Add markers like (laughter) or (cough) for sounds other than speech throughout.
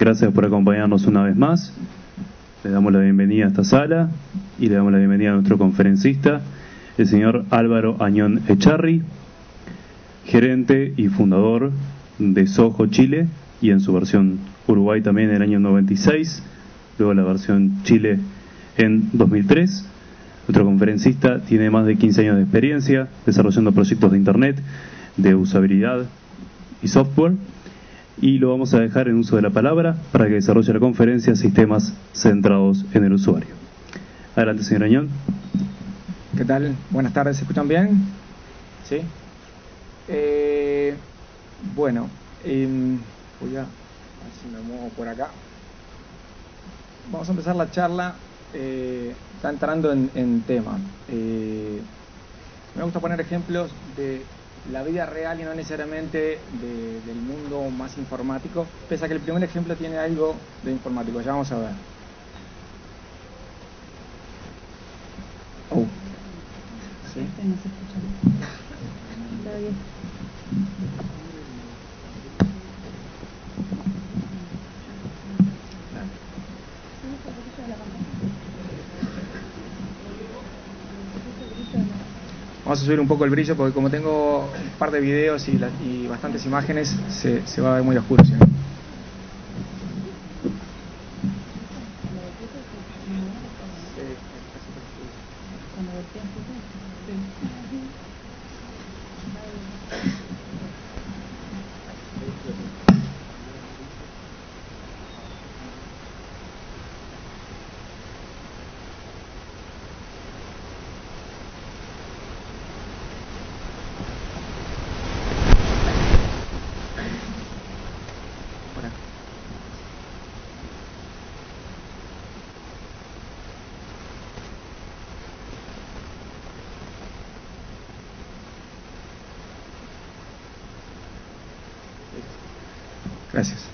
Gracias por acompañarnos una vez más. Le damos la bienvenida a esta sala y le damos la bienvenida a nuestro conferencista, el señor Álvaro Añón Echarri, gerente y fundador de Soho Chile y en su versión Uruguay también en el año 96, luego la versión Chile en 2003. Nuestro conferencista tiene más de 15 años de experiencia desarrollando proyectos de Internet, de usabilidad y software y lo vamos a dejar en uso de la palabra para que desarrolle la conferencia Sistemas centrados en el usuario. Adelante, señor Añón. ¿Qué tal? Buenas tardes, ¿se escuchan bien? ¿Sí? Eh, bueno, em, voy a, ver si me muevo por acá. Vamos a empezar la charla, eh, está entrando en, tema. Eh, me gusta poner ejemplos de la vida real y no necesariamente del mundo más informático, pese a que el primer ejemplo tiene algo de informático, ya vamos a ver. Oh. ¿Sí? Vamos a subir un poco el brillo porque como tengo un par de videos y, bastantes imágenes, se, se, va a ver muy oscuro. ¿sí? Gracias.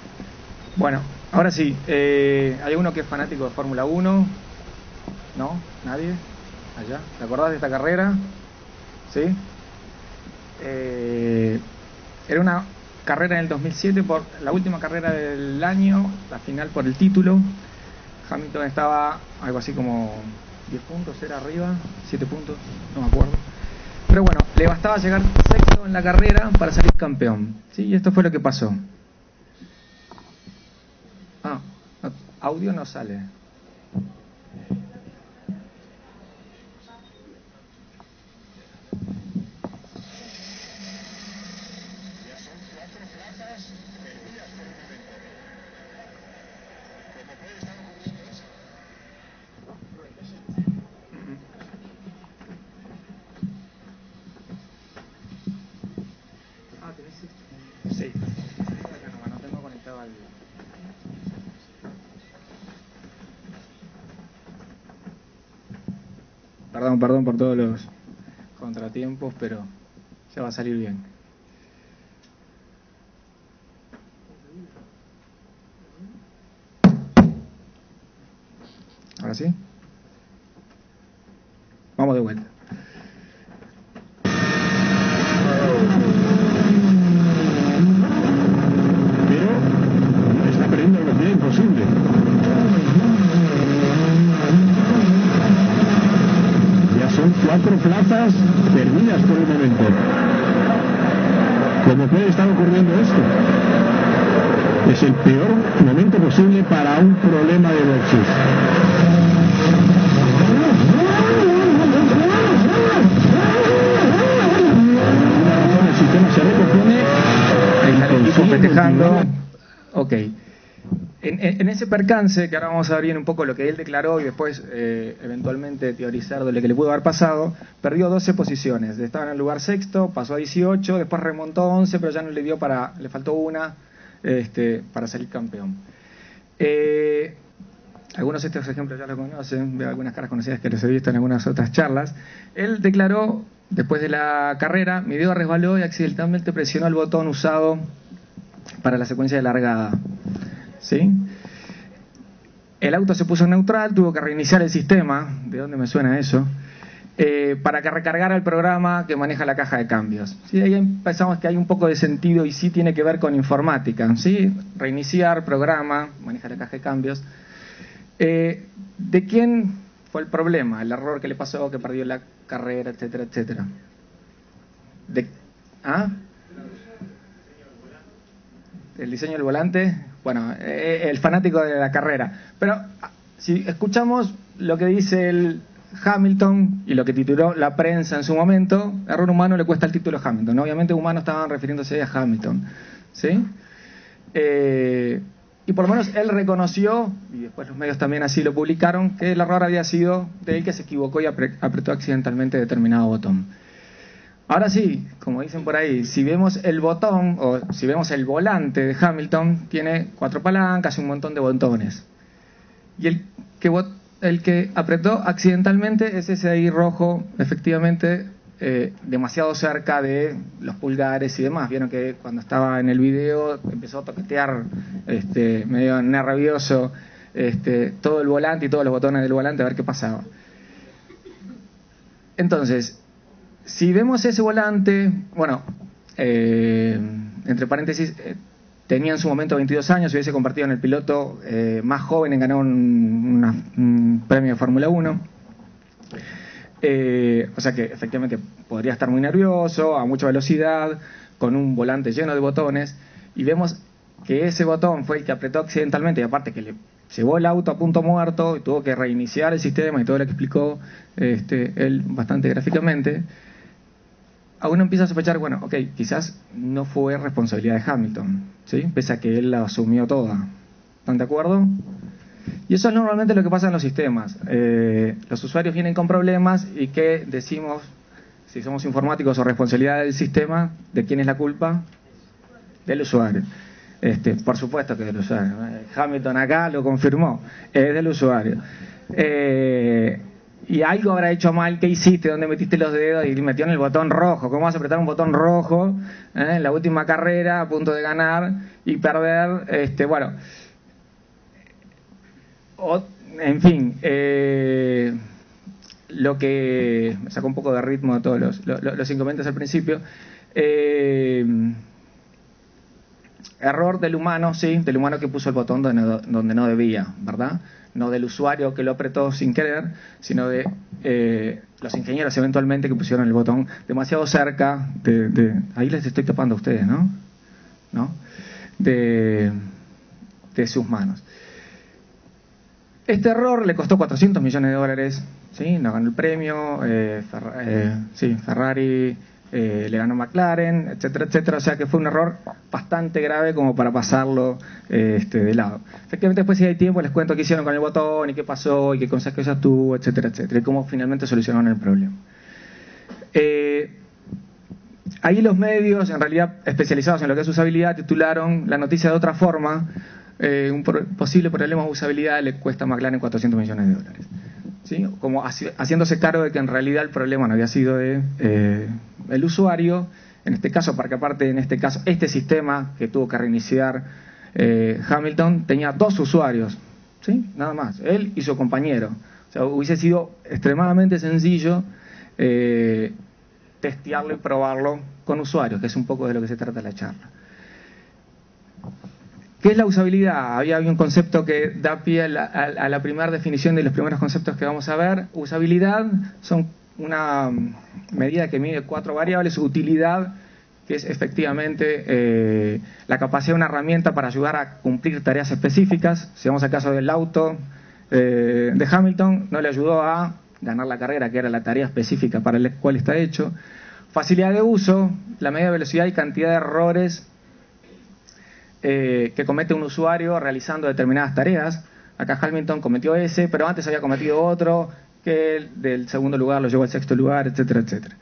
Bueno, ahora sí, eh, ¿hay uno que es fanático de Fórmula 1? ¿No? ¿Nadie? Allá. ¿Te acordás de esta carrera? ¿Sí? Eh, era una carrera en el 2007, por la última carrera del año, la final por el título. Hamilton estaba algo así como 10 puntos, era arriba, 7 puntos, no me acuerdo. Pero bueno, le bastaba llegar sexto en la carrera para salir campeón. ¿sí? Y esto fue lo que pasó. Audio no sale. Perdón por todos los contratiempos, pero ya va a salir bien. ¿Ahora sí? Vamos de vuelta. cuatro plazas perdidas por el momento. ¿Cómo puede estar ocurriendo esto? Es el peor momento posible para un problema de boxes. El sistema se recompone. Ahí está el festejando. Ok. En, ese percance, que ahora vamos a ver bien un poco lo que él declaró y después eh, eventualmente teorizar de lo que le pudo haber pasado, perdió 12 posiciones. Estaba en el lugar sexto, pasó a 18, después remontó a 11, pero ya no le dio para, le faltó una este, para salir campeón. Eh, algunos de estos ejemplos ya lo conocen, veo algunas caras conocidas que los he visto en algunas otras charlas. Él declaró, después de la carrera, mi dedo resbaló y accidentalmente presionó el botón usado para la secuencia de largada. ¿sí? El auto se puso en neutral, tuvo que reiniciar el sistema, ¿de dónde me suena eso? Eh, para que recargara el programa que maneja la caja de cambios. ¿Sí? Ahí pensamos que hay un poco de sentido y sí tiene que ver con informática. ¿sí? Reiniciar programa, maneja la caja de cambios. Eh, ¿De quién fue el problema? El error que le pasó, que perdió la carrera, etcétera, etcétera. ¿De, ¿Ah? ¿El diseño del volante? Bueno, eh, el fanático de la carrera. Pero ah, si escuchamos lo que dice el Hamilton y lo que tituló la prensa en su momento, error humano le cuesta el título Hamilton. Obviamente humanos estaban refiriéndose a Hamilton. ¿sí? Eh, y por lo menos él reconoció, y después los medios también así lo publicaron, que el error había sido de él que se equivocó y apretó accidentalmente determinado botón. Ahora sí, como dicen por ahí, si vemos el botón o si vemos el volante de Hamilton, tiene cuatro palancas y un montón de botones. Y el que el que apretó accidentalmente es ese ahí rojo, efectivamente, eh, demasiado cerca de los pulgares y demás. Vieron que cuando estaba en el video empezó a toquetear este, medio nervioso este, todo el volante y todos los botones del volante a ver qué pasaba. Entonces, si vemos ese volante, bueno, eh, entre paréntesis, eh, tenía en su momento 22 años, y hubiese convertido en el piloto eh, más joven en ganar un, premio de Fórmula 1. Eh, o sea que efectivamente podría estar muy nervioso, a mucha velocidad, con un volante lleno de botones, y vemos que ese botón fue el que apretó accidentalmente, y aparte que le llevó el auto a punto muerto y tuvo que reiniciar el sistema y todo lo que explicó este, él bastante gráficamente a uno empieza a sospechar, bueno, ok, quizás no fue responsabilidad de Hamilton, ¿sí? Pese a que él la asumió toda. ¿Están de acuerdo? Y eso es normalmente lo que pasa en los sistemas. Eh, los usuarios vienen con problemas y ¿qué decimos? Si somos informáticos o responsabilidad del sistema, ¿de quién es la culpa? Del usuario. Este, por supuesto que del usuario. Hamilton acá lo confirmó, es del usuario. Eh, y algo habrá hecho mal, ¿qué hiciste? ¿Dónde metiste los dedos? Y metió en el botón rojo. ¿Cómo vas a apretar un botón rojo eh, en la última carrera a punto de ganar y perder? Este, bueno, en fin, eh, lo que me sacó un poco de ritmo de todos los, los, inconvenientes al principio. Eh, error del humano, sí, del humano que puso el botón donde donde no debía, ¿verdad? no del usuario que lo apretó sin querer, sino de eh, los ingenieros eventualmente que pusieron el botón demasiado cerca de, ahí les estoy tapando a ustedes, ¿no? ¿No? De, de sus manos. Este error le costó 400 millones de dólares, ¿sí? No ganó el premio, eh, eh, sí, Ferrari eh, le ganó McLaren, etcétera, etcétera. O sea que fue un error bastante grave como para pasarlo eh, este, de lado. Efectivamente, después, si hay tiempo, les cuento qué hicieron con el botón y qué pasó y qué consecuencias tuvo, etcétera, etcétera. Y cómo finalmente solucionaron el problema. Eh, ahí los medios, en realidad especializados en lo que es usabilidad, titularon la noticia de otra forma. un posible problema de usabilidad le cuesta a McLaren 400 millones de dólares. ¿Sí? Como haciéndose cargo de que en realidad el problema no había sido de el usuario, en este caso, porque aparte en este caso, este sistema que tuvo que reiniciar eh, Hamilton tenía dos usuarios, ¿sí? Nada más, él y su compañero. O sea, hubiese sido extremadamente sencillo eh, testearlo y probarlo con usuarios, que es un poco de lo que se trata la charla. ¿Qué es la usabilidad? Había, un concepto que da pie a la, a la primera definición de los primeros conceptos que vamos a ver. Usabilidad son una medida que mide cuatro variables, utilidad, que es efectivamente eh, la capacidad de una herramienta para ayudar a cumplir tareas específicas. Si vamos al caso del auto eh, de Hamilton, no le ayudó a ganar la carrera, que era la tarea específica para la cual está hecho. Facilidad de uso, la medida de velocidad y cantidad de errores eh, que comete un usuario realizando determinadas tareas. Acá Hamilton cometió ese, pero antes había cometido otro, que del segundo lugar lo llevó al sexto lugar, etcétera, etcétera.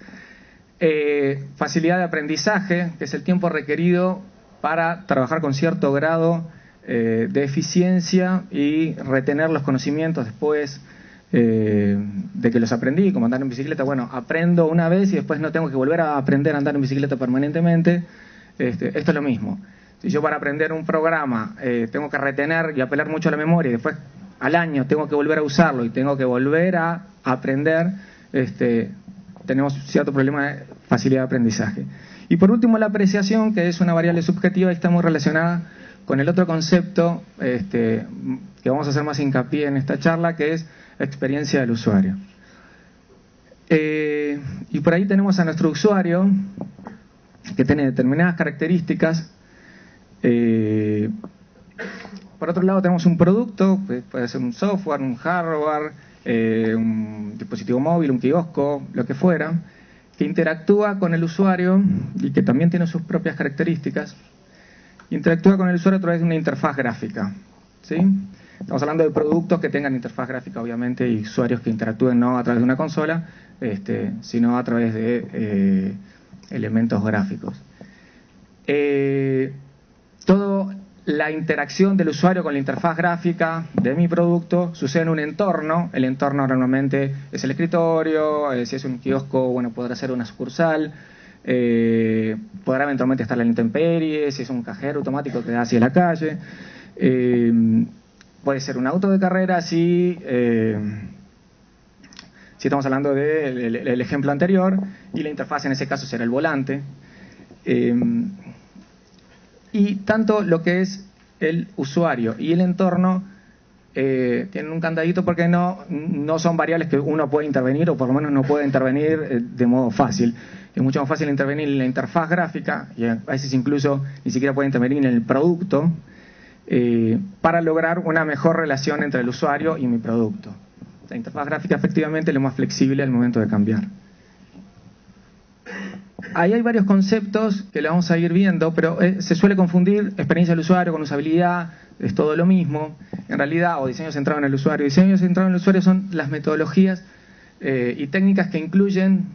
Eh, facilidad de aprendizaje, que es el tiempo requerido para trabajar con cierto grado eh, de eficiencia y retener los conocimientos después eh, de que los aprendí, como andar en bicicleta. Bueno, aprendo una vez y después no tengo que volver a aprender a andar en bicicleta permanentemente. Este, esto es lo mismo. Si yo para aprender un programa tengo que retener y apelar mucho a la memoria y después al año tengo que volver a usarlo y tengo que volver a aprender, este, tenemos cierto problema de facilidad de aprendizaje. Y por último, la apreciación, que es una variable subjetiva y está muy relacionada con el otro concepto este, que vamos a hacer más hincapié en esta charla, que es experiencia del usuario. Eh, y por ahí tenemos a nuestro usuario, que tiene determinadas características. Eh, por otro lado tenemos un producto, puede ser un software, un hardware, eh, un dispositivo móvil, un kiosco, lo que fuera, que interactúa con el usuario y que también tiene sus propias características. Interactúa con el usuario a través de una interfaz gráfica. ¿sí? Estamos hablando de productos que tengan interfaz gráfica, obviamente, y usuarios que interactúen no a través de una consola, este, sino a través de eh, elementos gráficos. Eh, todo la interacción del usuario con la interfaz gráfica de mi producto sucede en un entorno. El entorno normalmente es el escritorio, eh, si es un kiosco, bueno, podrá ser una sucursal, eh, podrá eventualmente estar la intemperie, si es un cajero automático que da hacia la calle. Eh, puede ser un auto de carrera si, si estamos hablando del ejemplo anterior, y la interfaz en ese caso será el volante. Y tanto lo que es el usuario y el entorno eh, tienen un candadito porque no, no son variables que uno puede intervenir o por lo menos no puede intervenir eh, de modo fácil. Es mucho más fácil intervenir en la interfaz gráfica y a veces incluso ni siquiera puede intervenir en el producto eh, para lograr una mejor relación entre el usuario y mi producto. La interfaz gráfica efectivamente es lo más flexible al momento de cambiar ahí hay varios conceptos que le vamos a ir viendo, pero eh, se suele confundir experiencia del usuario con usabilidad, es todo lo mismo. En realidad, o diseño centrado en el usuario. Diseño centrado en el usuario son las metodologías eh, y técnicas que incluyen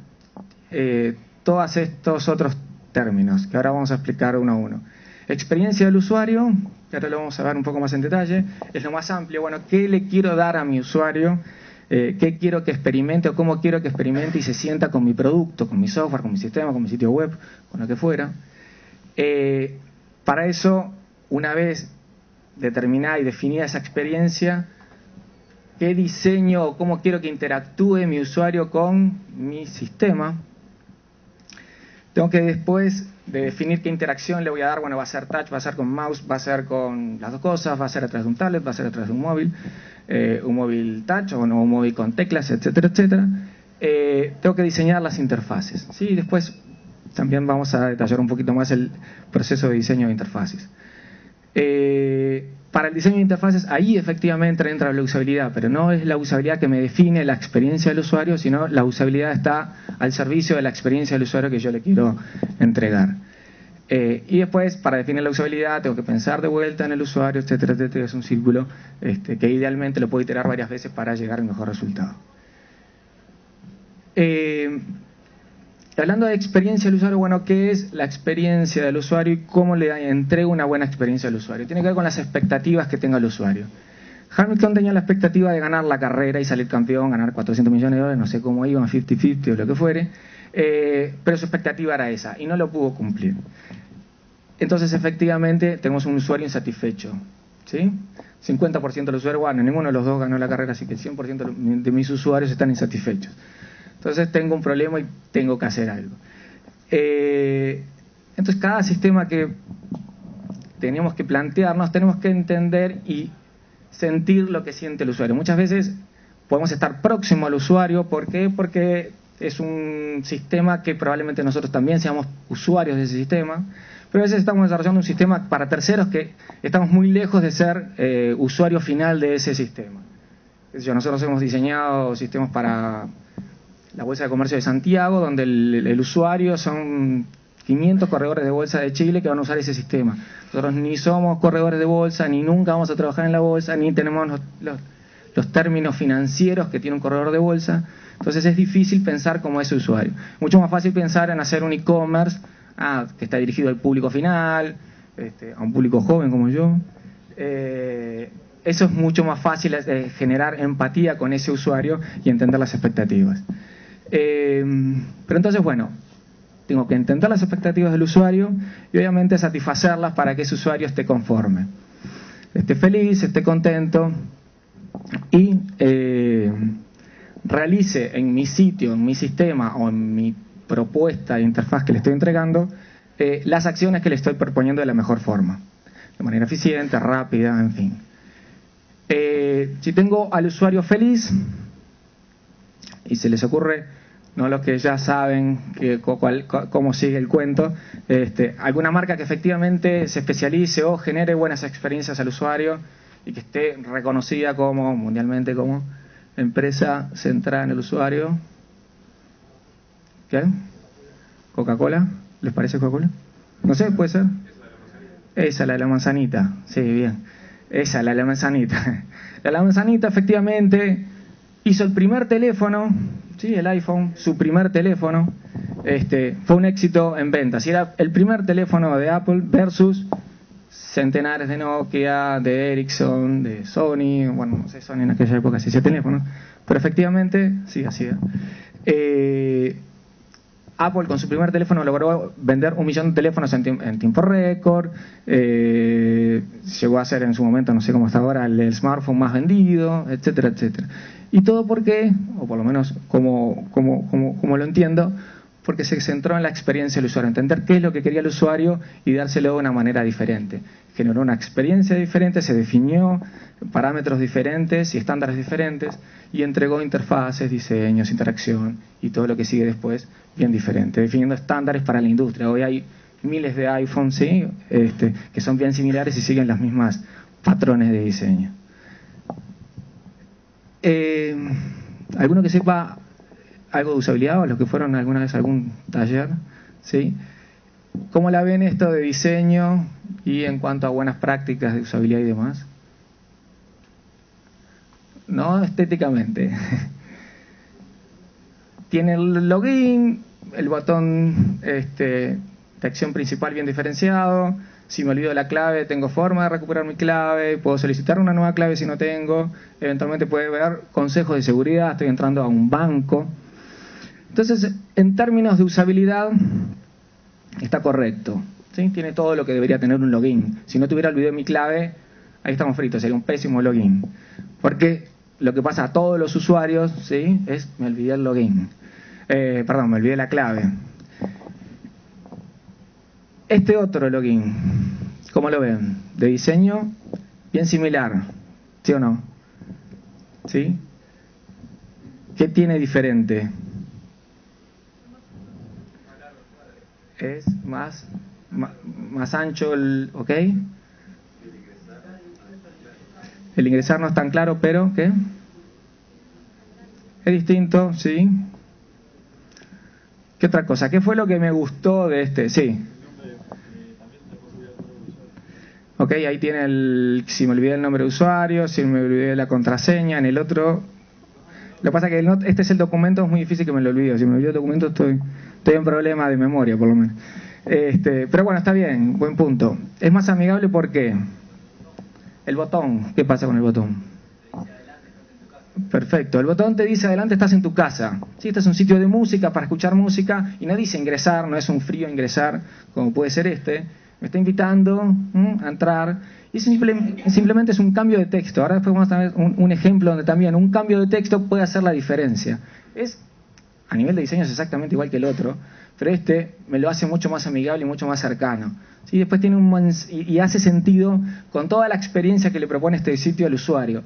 eh, todos estos otros términos, que ahora vamos a explicar uno a uno. Experiencia del usuario, que ahora lo vamos a ver un poco más en detalle, es lo más amplio. Bueno, ¿qué le quiero dar a mi usuario? Eh, qué quiero que experimente o cómo quiero que experimente y se sienta con mi producto, con mi software, con mi sistema, con mi sitio web, con lo que fuera. Eh, para eso, una vez determinada y definida esa experiencia, qué diseño o cómo quiero que interactúe mi usuario con mi sistema. Tengo que después de definir qué interacción le voy a dar, bueno, va a ser touch, va a ser con mouse, va a ser con las dos cosas, va a ser a través de un tablet, va a ser a través de un móvil. Eh, un móvil touch o un móvil con teclas, etcétera, etcétera, eh, tengo que diseñar las interfaces. ¿sí? Después también vamos a detallar un poquito más el proceso de diseño de interfaces. Eh, para el diseño de interfaces, ahí efectivamente entra la usabilidad, pero no es la usabilidad que me define la experiencia del usuario, sino la usabilidad está al servicio de la experiencia del usuario que yo le quiero entregar. Eh, y después, para definir la usabilidad, tengo que pensar de vuelta en el usuario, etcétera, etcétera. Es un círculo este, que idealmente lo puedo iterar varias veces para llegar al mejor resultado. Eh, hablando de experiencia del usuario, bueno, ¿qué es la experiencia del usuario y cómo le entrego una buena experiencia al usuario? Tiene que ver con las expectativas que tenga el usuario. Hamilton tenía la expectativa de ganar la carrera y salir campeón, ganar 400 millones de dólares, no sé cómo iban, 50-50 o lo que fuere, eh, pero su expectativa era esa y no lo pudo cumplir. Entonces, efectivamente, tenemos un usuario insatisfecho. ¿sí? 50% de los usuarios, bueno, ninguno de los dos ganó la carrera, así que el 100% de mis usuarios están insatisfechos. Entonces, tengo un problema y tengo que hacer algo. Eh, entonces, cada sistema que tenemos que plantearnos, tenemos que entender y sentir lo que siente el usuario. Muchas veces podemos estar próximo al usuario, ¿por qué? Porque es un sistema que probablemente nosotros también seamos usuarios de ese sistema, pero a veces estamos desarrollando un sistema para terceros que estamos muy lejos de ser eh, usuario final de ese sistema. Nosotros hemos diseñado sistemas para la Bolsa de Comercio de Santiago, donde el, usuario son 500 corredores de bolsa de Chile que van a usar ese sistema. Nosotros ni somos corredores de bolsa, ni nunca vamos a trabajar en la bolsa, ni tenemos los términos financieros que tiene un corredor de bolsa. Entonces es difícil pensar como ese usuario. Mucho más fácil pensar en hacer un e-commerce ah, que está dirigido al público final, este, a un público joven como yo. Eh, eso es mucho más fácil de generar empatía con ese usuario y entender las expectativas. Eh, pero entonces, bueno, tengo que entender las expectativas del usuario y obviamente satisfacerlas para que ese usuario esté conforme, esté feliz, esté contento y eh, realice en mi sitio, en mi sistema o en mi propuesta de interfaz que le estoy entregando eh, las acciones que le estoy proponiendo de la mejor forma, de manera eficiente, rápida, en fin. Eh, si tengo al usuario feliz y se les ocurre, no los que ya saben que, cómo sigue el cuento, este, alguna marca que efectivamente se especialice o genere buenas experiencias al usuario y que esté reconocida como mundialmente como empresa centrada en el usuario. ¿Qué? Coca-Cola. ¿Les parece Coca-Cola? No sé, puede ser. Esa, la de la manzanita. Sí, bien. Esa, la de la manzanita. (laughs) La de la manzanita, efectivamente, hizo el primer teléfono, sí, el iPhone, su primer teléfono. Este, fue un éxito en ventas. Y era el primer teléfono de Apple versus centenares de Nokia, de Ericsson, de Sony, bueno, no sé, Sony en aquella época se hacía teléfono, pero efectivamente sí hacía. Eh, Apple con su primer teléfono logró vender un millón de teléfonos en, tiempo récord, eh, llegó a ser en su momento, no sé cómo está ahora, el, smartphone más vendido, etcétera, etcétera. Y todo porque, o por lo menos como, como, como, como lo entiendo, porque se centró en la experiencia del usuario, entender qué es lo que quería el usuario y dárselo de una manera diferente. Generó una experiencia diferente, se definió parámetros diferentes y estándares diferentes y entregó interfaces, diseños, interacción y todo lo que sigue después bien diferente, definiendo estándares para la industria. Hoy hay miles de iPhones ¿sí? este, que son bien similares y siguen las mismas patrones de diseño. Eh, ¿Alguno que sepa algo de usabilidad o los que fueron alguna vez a algún taller, ¿sí? ¿Cómo la ven esto de diseño y en cuanto a buenas prácticas de usabilidad y demás? No estéticamente. (laughs) Tiene el login, el botón este, de acción principal bien diferenciado. Si me olvido la clave, tengo forma de recuperar mi clave. Puedo solicitar una nueva clave si no tengo. Eventualmente puede ver consejos de seguridad. Estoy entrando a un banco. Entonces, en términos de usabilidad, está correcto. Tiene todo lo que debería tener un login. Si no tuviera olvidado mi clave, ahí estamos fritos, sería un pésimo login. Porque lo que pasa a todos los usuarios ¿sí? es me olvidé el login. Eh, perdón, me olvidé la clave. Este otro login, ¿cómo lo ven? De diseño, bien similar, ¿sí o no? ¿Sí? ¿Qué tiene diferente? Es más, más, ancho el, ¿ok? El ingresar no es tan claro, pero ¿qué? Es distinto, sí. ¿Qué otra cosa? ¿Qué fue lo que me gustó de este? Sí. Ok, ahí tiene el, si me olvidé el nombre de usuario, si me olvidé la contraseña, en el otro... Lo que pasa es que este es el documento, es muy difícil que me lo olvide. Si me olvido el documento estoy... Estoy en problema de memoria, por lo menos. Este, pero bueno, está bien, buen punto. Es más amigable porque el botón, ¿qué pasa con el botón? Perfecto, el botón te dice adelante estás en tu casa. Sí, este es un sitio de música para escuchar música y no dice ingresar, no es un frío ingresar como puede ser este. Me está invitando a entrar y simplemente es un cambio de texto. Ahora después vamos a ver un, un ejemplo donde también un cambio de texto puede hacer la diferencia. Es a nivel de diseño es exactamente igual que el otro, pero este me lo hace mucho más amigable y mucho más cercano. ¿sí? Después tiene un y, hace sentido con toda la experiencia que le propone este sitio al usuario.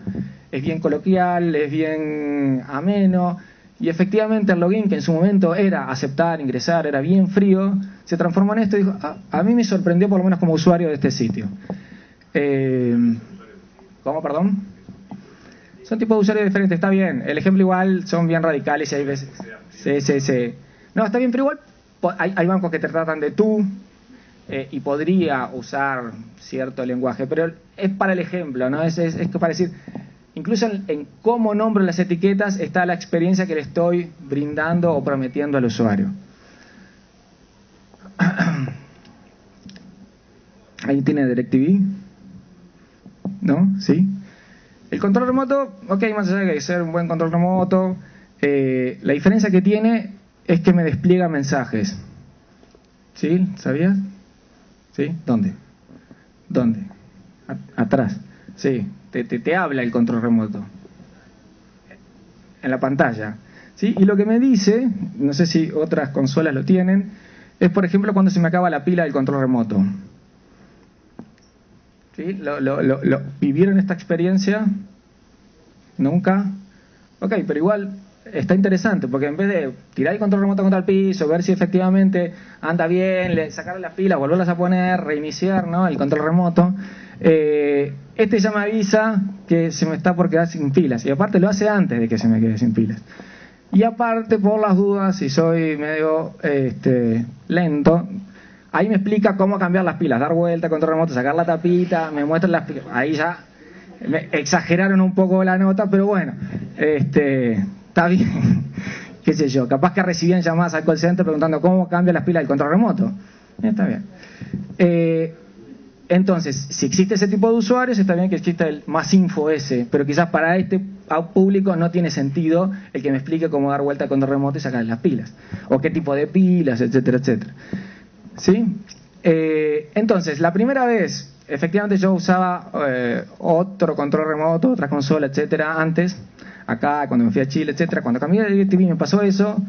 Es bien coloquial, es bien ameno, y efectivamente el login, que en su momento era aceptar, ingresar, era bien frío, se transformó en esto y dijo, a mí me sorprendió por lo menos como usuario de este sitio. Eh, ¿Cómo, perdón? Son tipos de usuarios diferentes, está bien. El ejemplo igual son bien radicales y hay veces... No, está bien, pero igual hay, bancos que te tratan de tú eh, y podría usar cierto lenguaje, pero es para el ejemplo, ¿no? Es, es, para decir, incluso en, cómo nombro las etiquetas está la experiencia que le estoy brindando o prometiendo al usuario. (clears throat) Ahí tiene DirecTV, ¿no? ¿Sí? El control remoto, ok, más allá de ser un buen control remoto, eh, la diferencia que tiene es que me despliega mensajes. ¿Sí? ¿Sabías? ¿Sí? ¿Dónde? ¿Dónde? atrás. Sí, te, te, habla el control remoto. en la pantalla. ¿sí? Y lo que me dice, no sé si otras consolas lo tienen, es por ejemplo cuando se me acaba la pila del control remoto. ¿Sí? ¿Lo, lo, vivieron esta experiencia? ¿Nunca? Ok, pero igual está interesante, porque en vez de tirar el control remoto contra el piso, ver si efectivamente anda bien, le, sacar las pilas, volverlas a poner, reiniciar ¿no? el control remoto, eh, este ya me avisa que se me está por quedar sin pilas. Y aparte lo hace antes de que se me quede sin pilas. Y aparte, por las dudas, si soy medio este, lento, ahí me explica cómo cambiar las pilas, dar vuelta, control remoto, sacar la tapita, me muestra las pilas. Ahí ya me exageraron un poco la nota, pero bueno, este, está bien. (laughs) qué sé yo, capaz que recibían llamadas al call center preguntando cómo cambia las pilas del control remoto. Está bien. Eh, entonces, si existe ese tipo de usuarios, está bien que exista el más info ese, pero quizás para este público no tiene sentido el que me explique cómo dar vuelta con remoto y sacar las pilas, o qué tipo de pilas, etcétera, etcétera. ¿Sí? Eh, entonces, la primera vez, efectivamente yo usaba eh, otro control remoto, otra consola, etcétera, antes, acá, cuando me fui a Chile, etcétera. Cuando cambié de DirecTV me pasó eso,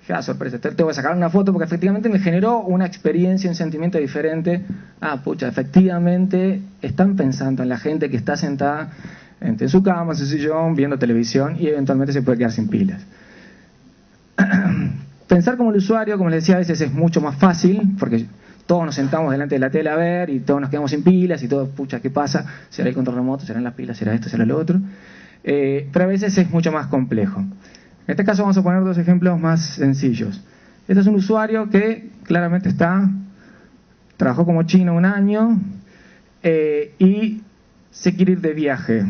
dije, ah, sorpresa, te voy a sacar una foto porque efectivamente me generó una experiencia, un sentimiento diferente. Ah, pucha, efectivamente están pensando en la gente que está sentada en su cama, en su sillón, viendo televisión y eventualmente se puede quedar sin pilas. (clears throat) Pensar como el usuario, como les decía, a veces es mucho más fácil porque todos nos sentamos delante de la tele a ver y todos nos quedamos sin pilas y todos, pucha, ¿qué pasa? ¿Será el control remoto? ¿Serán las pilas? ¿Será esto? ¿Será lo otro? Eh, pero a veces es mucho más complejo. En este caso vamos a poner dos ejemplos más sencillos. Este es un usuario que claramente está, trabajó como chino un año eh, y se quiere ir de viaje.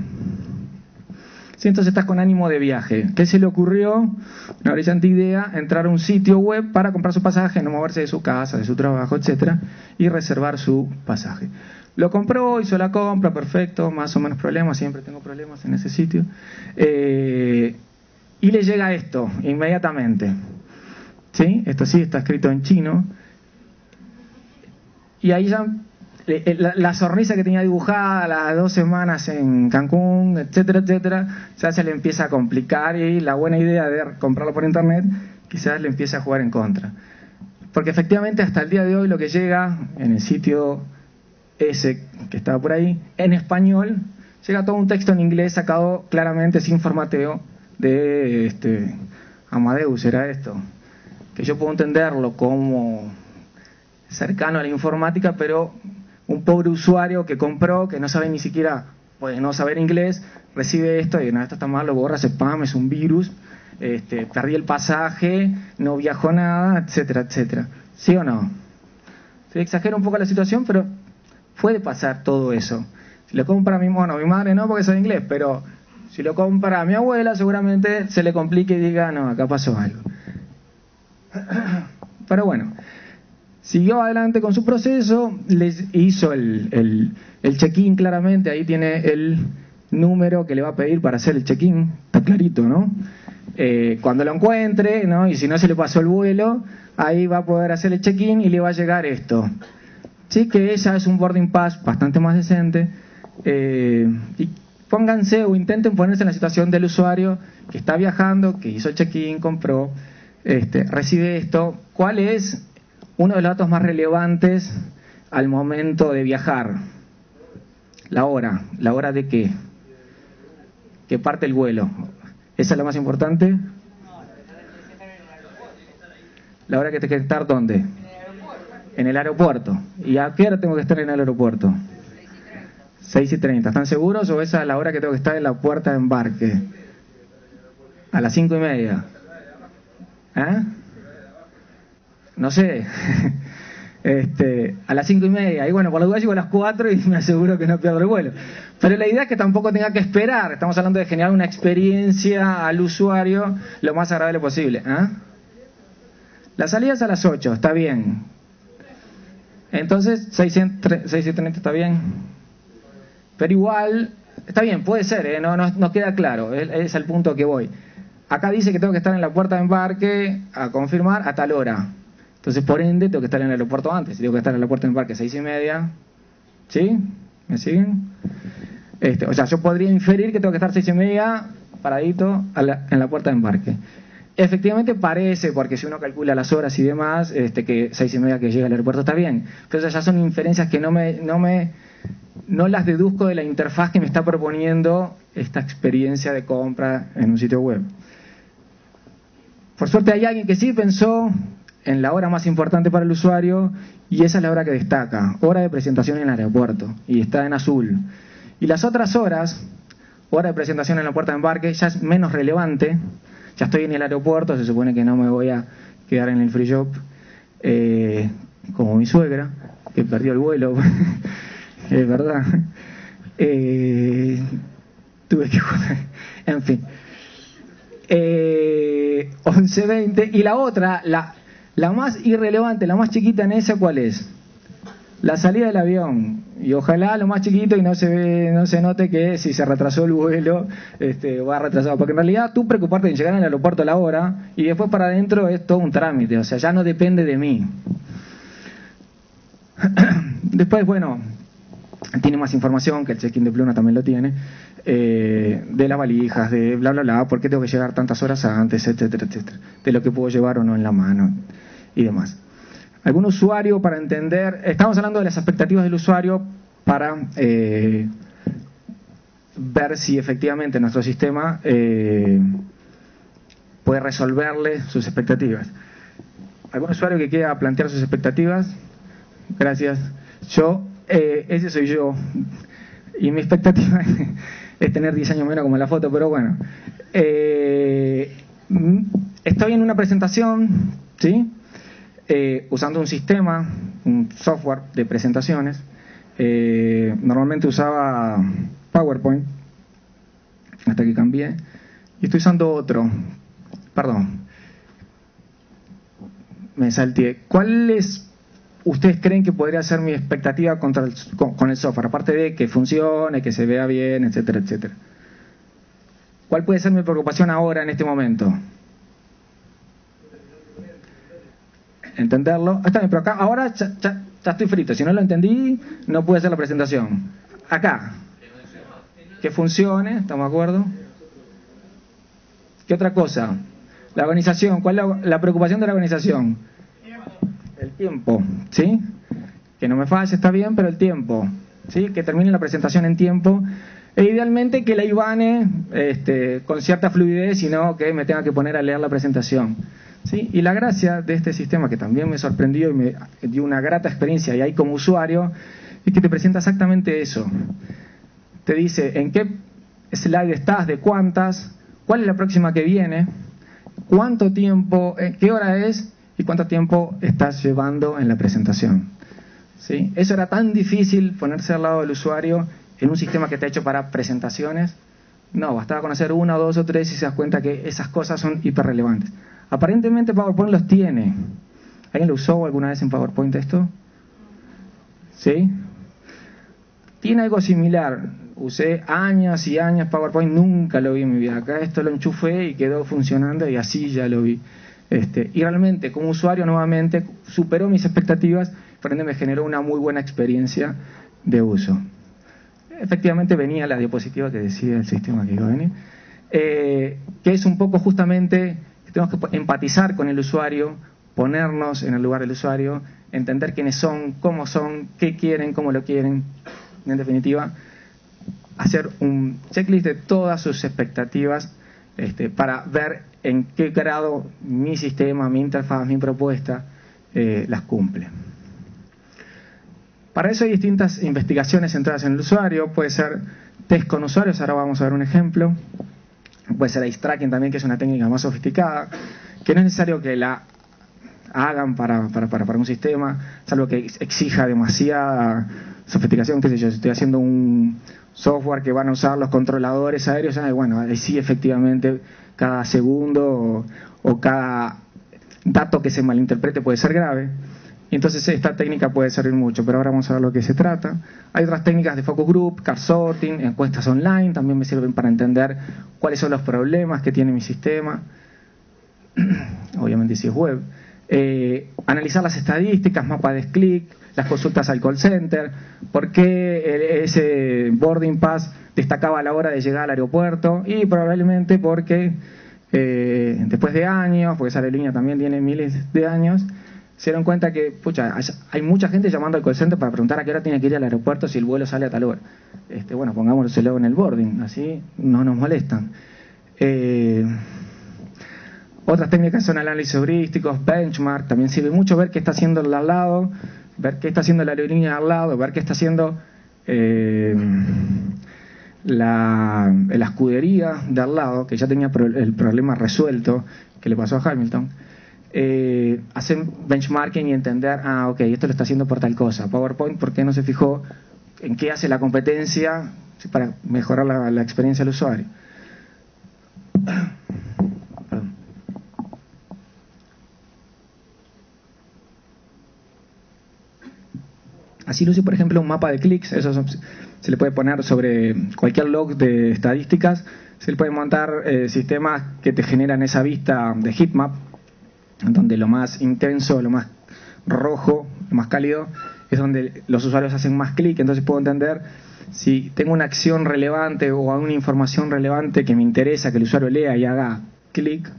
Si entonces estás con ánimo de viaje. ¿Qué se le ocurrió? Una brillante idea, entrar a un sitio web para comprar su pasaje, no moverse de su casa, de su trabajo, etcétera, y reservar su pasaje. Lo compró, hizo la compra, perfecto, más o menos problemas, siempre tengo problemas en ese sitio. Eh, y le llega esto inmediatamente. ¿Sí? Esto sí está escrito en chino. Y ahí ya eh, la, sonrisa que tenía dibujada las dos semanas en Cancún, etcétera, etcétera, ya se le empieza a complicar y la buena idea de comprarlo por internet quizás le empieza a jugar en contra. Porque efectivamente hasta el día de hoy lo que llega en el sitio ese que estaba por ahí, en español, llega todo un texto en inglés sacado claramente sin formateo de este Amadeus, era esto. Que yo puedo entenderlo como cercano a la informática, pero un pobre usuario que compró, que no sabe ni siquiera, puede no saber inglés, recibe esto y no, esto está mal, lo borra, spam, es un virus, este, perdí el pasaje, no viajó nada, etcétera, etcétera. ¿Sí o no? Se exagera un poco la situación, pero puede pasar todo eso. Si lo compra mi, bueno, mi madre no porque soy inglés, pero si lo compra mi abuela seguramente se le complique y diga, no, acá pasó algo. (clears throat) Pero bueno, siguió adelante con su proceso, les hizo el, el, check-in claramente, ahí tiene el número que le va a pedir para hacer el check-in, está clarito, ¿no? Eh, cuando lo encuentre, ¿no? Y si no se le pasó el vuelo, ahí va a poder hacer el check-in y le va a llegar esto. Sí, que ella es un boarding pass bastante más decente. Eh, y pónganse o intenten ponerse en la situación del usuario que está viajando, que hizo el check-in, compró, este, recibe esto. ¿Cuál es uno de los datos más relevantes al momento de viajar? La hora. ¿La hora de qué? Que parte el vuelo. ¿Esa es la más importante? La hora que te que estar dónde? En el aeropuerto. ¿Y a qué hora tengo que estar en el aeropuerto? 6 y 30. ¿Están seguros o esa es la hora que tengo que estar en la puerta de embarque? A las cinco y media. ¿Eh? No sé. (laughs) Este, a las cinco y media. Y bueno, por la duda llego a las 4 y (laughs) me aseguro que no pierdo el vuelo. Pero la idea es que tampoco tenga que esperar. Estamos hablando de generar una experiencia al usuario lo más agradable posible. ¿eh? La salida es a las 8, está bien. Entonces, 630 está bien. Pero igual, está bien, puede ser, ¿eh? no, no, queda claro, es el punto que voy. Acá dice que tengo que estar en la puerta de embarque a confirmar a tal hora. Entonces, por ende, tengo que estar en el aeropuerto antes. Si tengo que estar en la puerta de embarque a seis y media, ¿sí? ¿Me siguen? Este, o sea, yo podría inferir que tengo que estar seis y media paradito en la puerta de embarque. Efectivamente parece, porque si uno calcula las horas y demás, este, que seis y media que llega al aeropuerto está bien. Pero ya son inferencias que no me, no me, no las deduzco de la interfaz que me está proponiendo esta experiencia de compra en un sitio web. Por suerte hay alguien que sí pensó en la hora más importante para el usuario y esa es la hora que destaca, hora de presentación en el aeropuerto y está en azul. Y las otras horas, hora de presentación en la puerta de embarque, ya es menos relevante ya estoy en el aeropuerto, se supone que no me voy a quedar en el free shop, eh, como mi suegra, que perdió el vuelo, (laughs) es verdad. Eh, tuve que en fin. Eh, 11.20. Y la otra, la, la más irrelevante, la más chiquita en esa, ¿cuál es? la salida del avión y ojalá lo más chiquito y no se ve, no se note que si se retrasó el vuelo este, va retrasado. Porque en realidad tú preocuparte en llegar al aeropuerto a la hora y después para adentro es todo un trámite. O sea ya no depende de mí. (clears throat) Después bueno tiene más información que el check-in de Pluna también lo tiene eh, de las valijas de bla bla bla por qué tengo que llegar tantas horas antes etcétera etcétera de lo que puedo llevar o no en la mano y demás algún usuario para entender, estamos hablando de las expectativas del usuario para eh, ver si efectivamente nuestro sistema eh, puede resolverle sus expectativas. ¿Algún usuario que quiera plantear sus expectativas? Gracias. Yo, eh, ese soy yo. Y mi expectativa (laughs) es tener 10 años menos como en la foto, pero bueno. estoy en una presentación, ¿sí? Eh, usando un sistema, un software de presentaciones. Eh, normalmente usaba PowerPoint, hasta que cambié, y estoy usando otro. Perdón, me salté. ¿Cuáles ustedes creen que podría ser mi expectativa contra con, el software? Aparte de que funcione, que se vea bien, etcétera, etcétera. ¿Cuál puede ser mi preocupación ahora en este momento? Entenderlo. Está bien, pero acá ahora ya, estoy frito. Si no lo entendí, no pude hacer la presentación. Acá. Que funcione, ¿estamos de acuerdo? ¿Qué otra cosa? La organización. ¿Cuál es la, preocupación de la organización? El tiempo, ¿sí? Que no me falle, está bien, pero el tiempo. ¿Sí? Que termine la presentación en tiempo. E idealmente que la Ivane este, con cierta fluidez y no que me tenga que poner a leer la presentación. ¿Sí? Y la gracia de este sistema, que también me sorprendió y me dio una grata experiencia, y ahí como usuario, es que te presenta exactamente eso. Te dice en qué slide estás, de cuántas, cuál es la próxima que viene, cuánto tiempo, qué hora es y cuánto tiempo estás llevando en la presentación. Eso era tan difícil ponerse al lado del usuario en un sistema que está hecho para presentaciones. No, bastaba conocer una, dos o tres y se das cuenta que esas cosas son hiperrelevantes. Aparentemente PowerPoint los tiene. ¿Alguien lo usó alguna vez en PowerPoint esto? ¿Sí? Tiene algo similar. Usé años y años PowerPoint, nunca lo vi en mi vida. Acá esto lo enchufé y quedó funcionando y así ya lo vi. Este, y realmente, como usuario, nuevamente superó mis expectativas, por ende me generó una muy buena experiencia de uso. Efectivamente venía la diapositiva que decía el sistema que iba a venir, eh, que es un poco justamente tenemos que empatizar con el usuario, ponernos en el lugar del usuario, entender quiénes son, cómo son, qué quieren, cómo lo quieren. En definitiva, hacer un checklist de todas sus expectativas este, para ver en qué grado mi sistema, mi interfaz, mi propuesta eh, las cumple. Para eso hay distintas investigaciones centradas en el usuario, puede ser test con usuarios, ahora vamos a ver un ejemplo. Puede ser ice tracking también, que es una técnica más sofisticada, que no es necesario que la hagan para, para, para, un sistema, salvo que exija demasiada sofisticación, qué sé yo, si estoy haciendo un software que van a usar los controladores aéreos, bueno, ahí sí efectivamente cada segundo o cada dato que se malinterprete puede ser grave. Entonces esta técnica puede servir mucho, pero ahora vamos a ver lo que se trata. Hay otras técnicas de focus group, card sorting, encuestas online, también me sirven para entender cuáles son los problemas que tiene mi sistema, (clears throat) obviamente si es web. eh, analizar las estadísticas, mapas de clic, las consultas al call center, por qué ese boarding pass destacaba a la hora de llegar al aeropuerto y probablemente porque eh, después de años, porque esa aerolínea también tiene miles de años, se dieron cuenta que, pucha, hay mucha gente llamando al call center para preguntar a qué hora tiene que ir al aeropuerto si el vuelo sale a tal hora. Este, bueno, pongámoslo en el boarding, así no nos molestan. Eh, otras técnicas son análisis heurísticos, benchmark, también sirve mucho ver qué está haciendo el al lado, ver qué está haciendo la aerolínea al lado, ver qué está haciendo eh, la, escudería de al lado, que ya tenía el problema resuelto que le pasó a Hamilton. Eh, hacer benchmarking y entender, ah, ok, esto lo está haciendo por tal cosa. PowerPoint, ¿por qué no se fijó en qué hace la competencia para mejorar la experiencia del usuario? (coughs) Así luce, por ejemplo, un mapa de clics, eso se le puede poner sobre cualquier log de estadísticas, se le puede montar eh, sistemas que te generan esa vista de heatmap, donde lo más intenso, lo más rojo, lo más cálido, es donde los usuarios hacen más clic, entonces puedo entender si tengo una acción relevante o alguna información relevante que me interesa que el usuario lea y haga clic,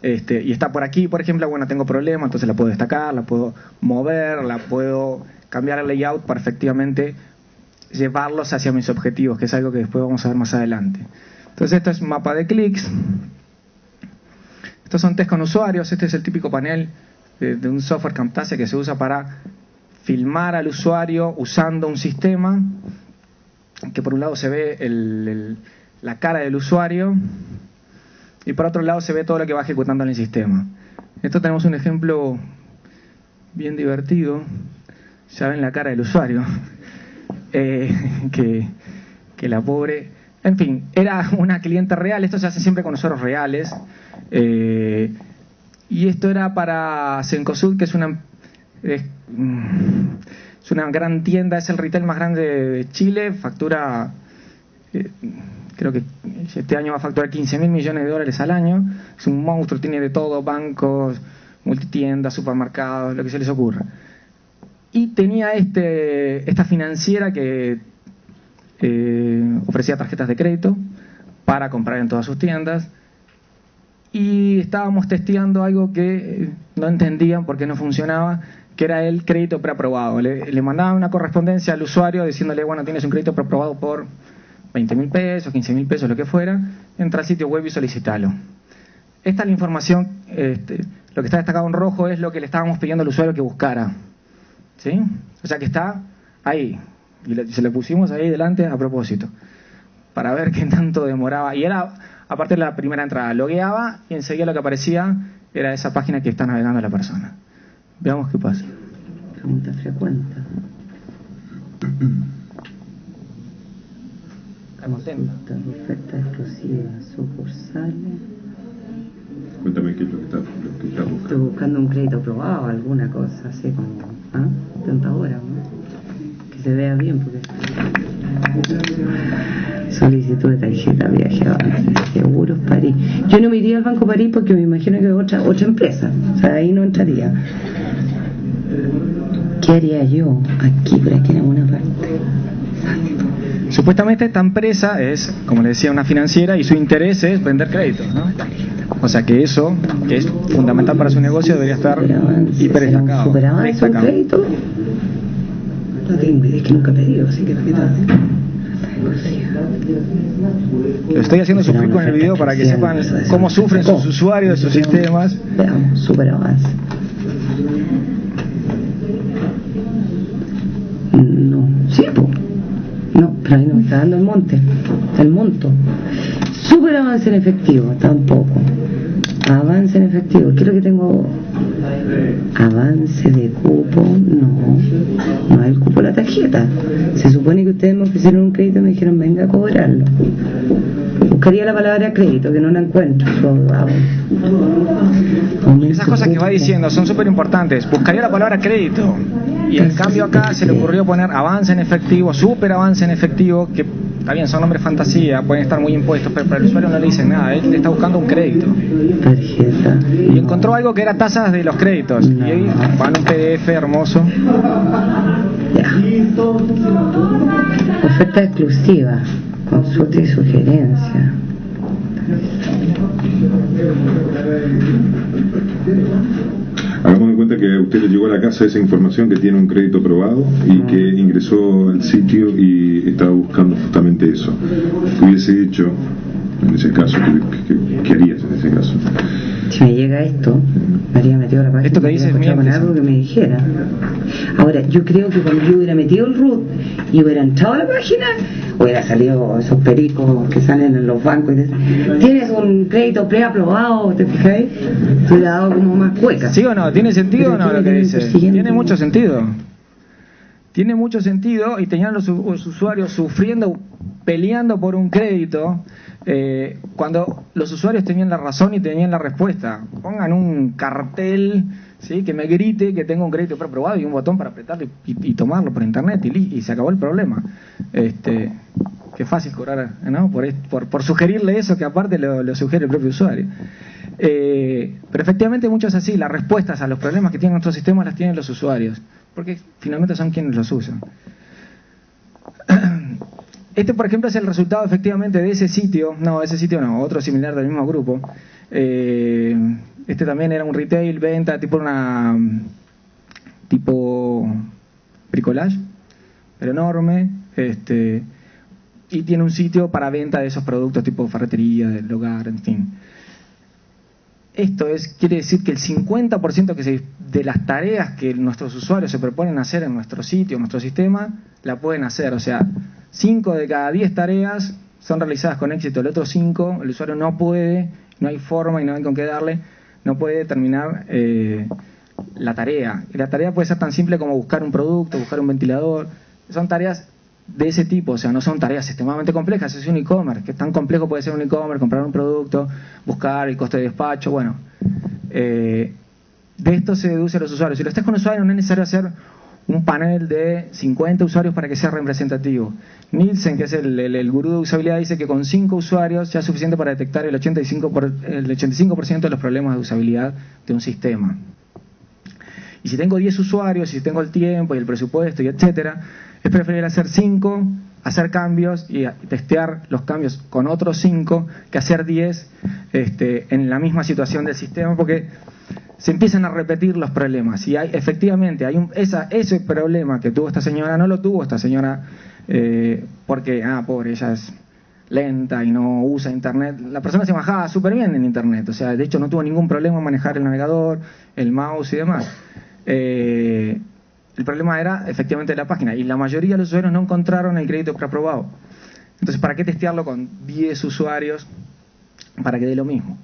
este, y está por aquí, por ejemplo, bueno, tengo problema, entonces la puedo destacar, la puedo mover, la puedo cambiar el layout para efectivamente llevarlos hacia mis objetivos, que es algo que después vamos a ver más adelante. Entonces, esto es mapa de clics. Estos son test con usuarios. Este es el típico panel de, un software Camtasia que se usa para filmar al usuario usando un sistema que por un lado se ve la cara del usuario y por otro lado se ve todo lo que va ejecutando en el sistema. Esto tenemos un ejemplo bien divertido, ya ven la cara del usuario, (laughs) eh, que, la pobre... En fin, era una cliente real, esto se hace siempre con usuarios reales, eh, y esto era para Cencosud, que es una, es, una gran tienda, es el retail más grande de Chile, factura... Eh, creo que este año va a facturar 15 mil millones de dólares al año. Es un monstruo, tiene de todo, bancos, multitiendas, supermercados, lo que se les ocurra. Y tenía este, esta financiera que eh, ofrecía tarjetas de crédito para comprar en todas sus tiendas. Y estábamos testeando algo que eh, no entendían por qué no funcionaba, que era el crédito preaprobado. Le, le mandaban una correspondencia al usuario diciéndole, bueno, tienes un crédito preaprobado por 20 mil pesos, 15 mil pesos, lo que fuera, entra al sitio web y solicitalo. Esta es la información, este, lo que está destacado en rojo es lo que le estábamos pidiendo al usuario que buscara. ¿Sí? O sea que está ahí. Y se le pusimos ahí delante a propósito. Para ver qué tanto demoraba. Y era, aparte de la primera entrada, logueaba y enseguida lo que aparecía era esa página que está navegando la persona. Veamos qué pasa. Pregunta frecuente. Estamos atentos. Oferta exclusiva, sucursales. Cuéntame qué es lo que estás lo que está buscando. Estoy buscando un crédito aprobado, alguna cosa así como, ¿ah? Tentadora, ¿no? Que se vea bien, porque. Solicitud de tarjeta, viaje, avance, seguros, París. Yo no me iría al Banco París porque me imagino que es otra, otra empresa. O sea, ahí no entraría. ¿Qué haría yo aquí, por aquí en alguna parte? Supuestamente esta empresa es, como le decía, una financiera y su interés es vender créditos, ¿no? O sea que eso, que es fundamental para su negocio, debería estar hiper destacado. un crédito? No tengo idea, es que nunca he pedido, así que Lo estoy haciendo sufrir con el video para que sepan cómo sufren sus usuarios de sus sistemas. Veamos, super avance. No, sí, no, pero ahí no me está dando el monte, el monto. Super avance en efectivo, tampoco. Avance en efectivo, ¿qué es lo que tengo? Avance de cupo, no, no hay el cupo la tarjeta. Se supone que ustedes me ofrecieron un crédito y me dijeron, venga a cobrarlo. Buscaría la palabra crédito, que no la encuentro. Esas cosas que va diciendo son súper importantes. Buscaría la palabra crédito. Y en cambio acá se le ocurrió poner avance en efectivo, super avance en efectivo, que está bien, son nombres fantasía, pueden estar muy impuestos, pero para el usuario no le dicen nada, él está buscando un crédito. Tarjeta. Y encontró algo que era tasas de los créditos. Y ahí van un PDF hermoso. Ya. Oferta exclusiva. Consulta y sugerencia. Que a usted le llegó a la casa esa información que tiene un crédito aprobado y que ingresó al sitio y estaba buscando justamente eso. ¿Qué hubiese hecho en ese caso? ¿Qué, qué- qué harías en ese caso? Si me llega esto, me habría metido a la página. Esto que dices miente, algo que me dijera. Ahora, yo creo que cuando yo hubiera metido el root y hubiera entrado a la página, hubiera salido esos pericos que salen en los bancos y dicen, tienes un crédito preaprobado, ¿te fijáis? Se hubiera dado como más cueca. ¿Sí o no? ¿Tiene sentido o no lo que dice? Tiene mucho sentido. Tiene mucho sentido y tenían los, usuarios sufriendo, peleando por un crédito, eh, cuando los usuarios tenían la razón y tenían la respuesta. Pongan un cartel ¿sí? que me grite que tengo un crédito preaprobado y un botón para apretarlo y, y- y tomarlo por internet y, y se acabó el problema. Este, qué fácil cobrar, ¿no? Por, por, por sugerirle eso que aparte lo, lo sugiere el propio usuario. Eh, pero efectivamente mucho así, las respuestas a los problemas que tienen nuestros sistemas las tienen los usuarios, porque finalmente son quienes los usan. (clears throat) Este, por ejemplo, es el resultado efectivamente de ese sitio, no, ese sitio no, otro similar del mismo grupo. Eh, este también era un retail, venta, tipo una tipo bricolage, pero enorme, este, y tiene un sitio para venta de esos productos tipo ferretería, del hogar, en fin. Esto es, quiere decir que el 50% que se- de las tareas que nuestros usuarios se proponen hacer en nuestro sitio, en nuestro sistema, la pueden hacer. O sea, 5 de cada 10 tareas son realizadas con éxito. El otro 5, el usuario no puede, no hay forma y no hay con qué darle, no puede terminar eh, la tarea. Y la tarea puede ser tan simple como buscar un producto, buscar un ventilador. Son tareas de ese tipo, o sea, no son tareas extremadamente complejas, es un e-commerce, que tan complejo puede ser un e-commerce, comprar un producto, buscar el coste de despacho, bueno. eh, de esto se deduce a los usuarios. Si lo estás con usuarios no es necesario hacer un panel de 50 usuarios para que sea representativo. Nielsen, que es el, el- gurú de usabilidad, dice que con 5 usuarios ya es suficiente para detectar el 85%, por- el 85 de los problemas de usabilidad de un sistema. Y si tengo 10 usuarios, si tengo el tiempo y el presupuesto y etcétera, es preferible hacer 5, hacer cambios y testear los cambios con otros 5 que hacer 10 este, en la misma situación del sistema porque se empiezan a repetir los problemas. Y hay, efectivamente, hay un, esa, ese problema que tuvo esta señora, no lo tuvo esta señora eh, porque, ah, pobre, ella es lenta y no usa internet. La persona se bajaba súper bien en internet, o sea, de hecho no tuvo ningún problema en manejar el navegador, el mouse y demás. Eh, el problema era efectivamente la página y la mayoría de los usuarios no encontraron el crédito preaprobado. Entonces, ¿para qué testearlo con 10 usuarios para que dé lo mismo?